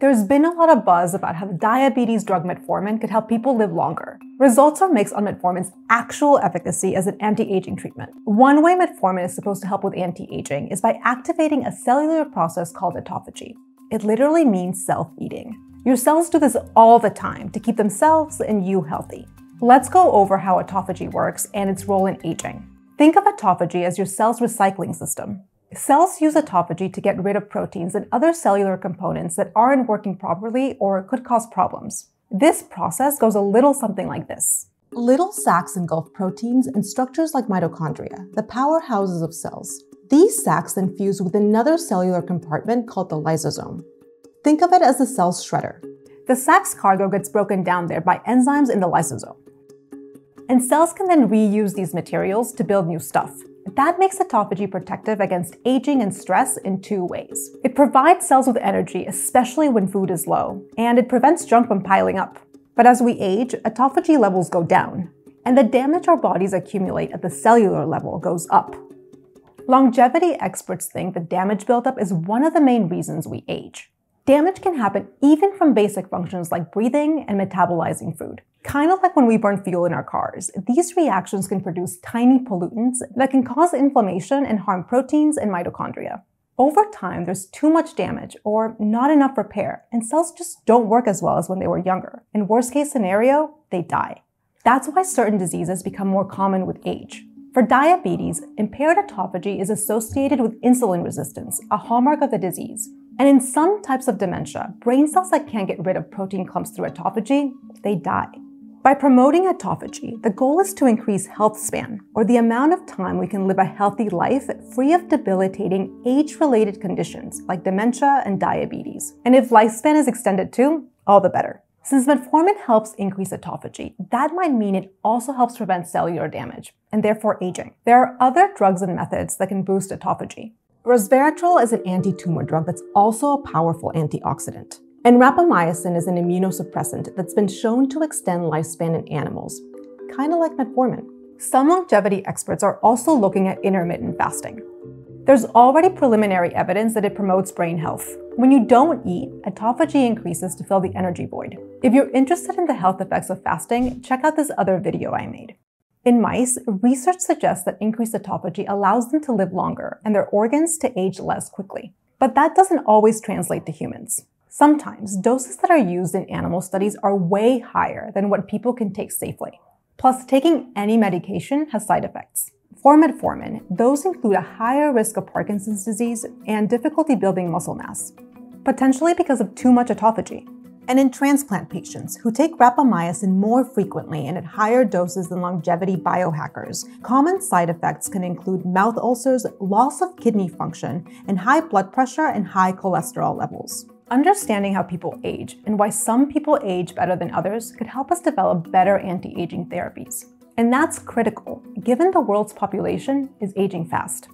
There's been a lot of buzz about how the diabetes drug metformin could help people live longer. Results are mixed on metformin's actual efficacy as an anti-aging treatment. One way metformin is supposed to help with anti-aging is by activating a cellular process called autophagy. It literally means self-eating. Your cells do this all the time to keep themselves and you healthy. Let's go over how autophagy works and its role in aging. Think of autophagy as your cell's recycling system. Cells use autophagy to get rid of proteins and other cellular components that aren't working properly or could cause problems. This process goes a little something like this. Little sacs engulf proteins and structures like mitochondria, the powerhouses of cells. These sacs then fuse with another cellular compartment called the lysosome. Think of it as the cell's shredder. The sac's cargo gets broken down there by enzymes in the lysosome. And cells can then reuse these materials to build new stuff. That makes autophagy protective against aging and stress in two ways. It provides cells with energy, especially when food is low, and it prevents junk from piling up. But as we age, autophagy levels go down, and the damage our bodies accumulate at the cellular level goes up. Longevity experts think that damage buildup is one of the main reasons we age. Damage can happen even from basic functions like breathing and metabolizing food. Kind of like when we burn fuel in our cars, these reactions can produce tiny pollutants that can cause inflammation and harm proteins and mitochondria. Over time, there's too much damage or not enough repair, and cells just don't work as well as when they were younger. In worst case scenario, they die. That's why certain diseases become more common with age. For diabetes, impaired autophagy is associated with insulin resistance, a hallmark of the disease. And in some types of dementia, brain cells that can't get rid of protein clumps through autophagy, they die. By promoting autophagy, the goal is to increase health span, or the amount of time we can live a healthy life free of debilitating age-related conditions like dementia and diabetes. And if lifespan is extended too, all the better. Since metformin helps increase autophagy, that might mean it also helps prevent cellular damage, and therefore aging. There are other drugs and methods that can boost autophagy. Resveratrol is an anti-tumor drug that's also a powerful antioxidant. And rapamycin is an immunosuppressant that's been shown to extend lifespan in animals, kind of like metformin. Some longevity experts are also looking at intermittent fasting. There's already preliminary evidence that it promotes brain health. When you don't eat, autophagy increases to fill the energy void. If you're interested in the health effects of fasting, check out this other video I made. In mice, research suggests that increased autophagy allows them to live longer and their organs to age less quickly. But that doesn't always translate to humans. Sometimes doses that are used in animal studies are way higher than what people can take safely. Plus, taking any medication has side effects. For metformin, those include a higher risk of Parkinson's disease and difficulty building muscle mass, potentially because of too much autophagy. And in transplant patients who take rapamycin more frequently and at higher doses than longevity biohackers, common side effects can include mouth ulcers, loss of kidney function, and high blood pressure and high cholesterol levels. Understanding how people age and why some people age better than others could help us develop better anti-aging therapies. And that's critical, given the world's population is aging fast.